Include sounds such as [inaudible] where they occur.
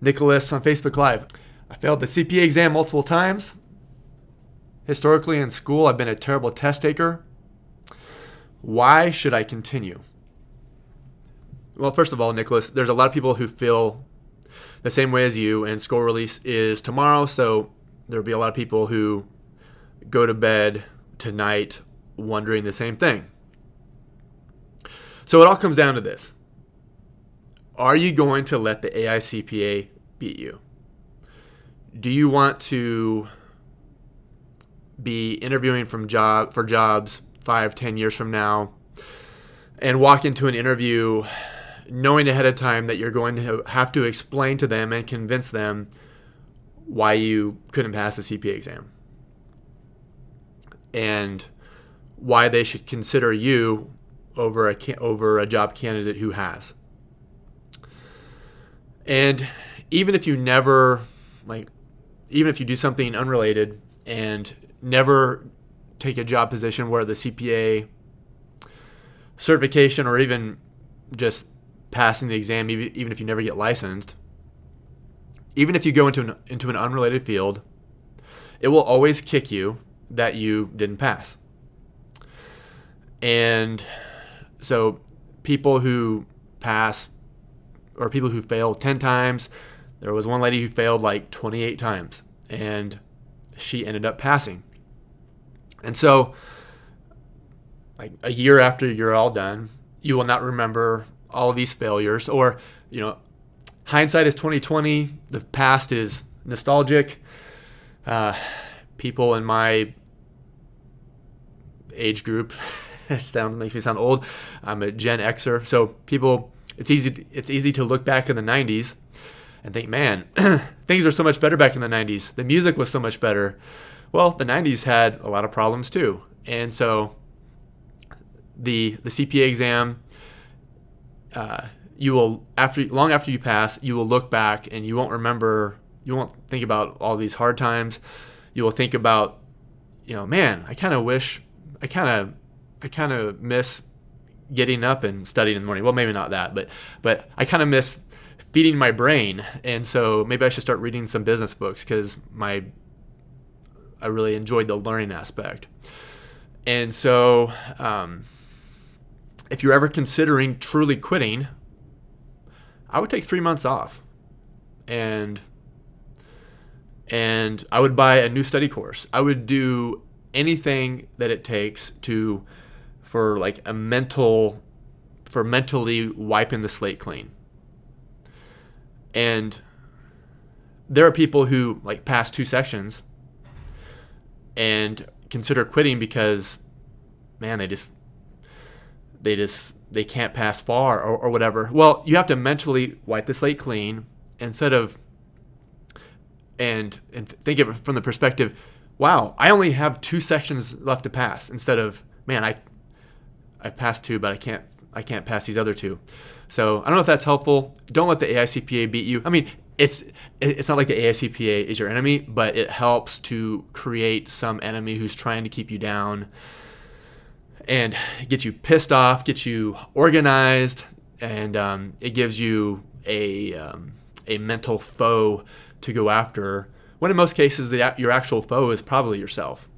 Nicholas on Facebook Live. I failed the CPA exam multiple times. Historically in school, I've been a terrible test taker. Why should I continue? Well, first of all, Nicholas, there's a lot of people who feel the same way as you, and school release is tomorrow, so there'll be a lot of people who go to bed tonight wondering the same thing. So it all comes down to this Are you going to let the AICPA beat you? Do you want to be interviewing from job for jobs five, ten years from now and walk into an interview knowing ahead of time that you're going to have to explain to them and convince them why you couldn't pass the CPA exam and why they should consider you over a over a job candidate who has. And even if you never like even if you do something unrelated and never take a job position where the CPA certification or even just passing the exam even if you never get licensed even if you go into an into an unrelated field it will always kick you that you didn't pass. And so people who pass or people who failed 10 times. There was one lady who failed like 28 times and she ended up passing. And so like a year after you're all done you will not remember all of these failures or you know hindsight is 2020 the past is nostalgic. Uh, people in my age group [laughs] sounds makes me sound old i'm a gen xer so people it's easy it's easy to look back in the 90s and think man [clears throat] things were so much better back in the 90s the music was so much better well the 90s had a lot of problems too and so the the cpa exam uh, you will after long after you pass, you will look back and you won't remember. You won't think about all these hard times. You will think about, you know, man, I kind of wish, I kind of, I kind of miss getting up and studying in the morning. Well, maybe not that, but but I kind of miss feeding my brain, and so maybe I should start reading some business books because my I really enjoyed the learning aspect. And so, um, if you're ever considering truly quitting, I would take three months off, and and I would buy a new study course. I would do anything that it takes to for like a mental for mentally wiping the slate clean. And there are people who like pass two sections and consider quitting because man, they just they just they can't pass FAR or, or whatever. Well, you have to mentally wipe the slate clean instead of and and think of it from the perspective, wow, I only have two sections left to pass instead of man, I I passed two, but I can't I can't pass these other two. So I don't know if that's helpful. Don't let the AICPA beat you. I mean, it's it's not like the AICPA is your enemy, but it helps to create some enemy who's trying to keep you down and get you pissed off, get you organized, and um, it gives you a um, a mental foe to go after. When in most cases, the, your actual foe is probably yourself.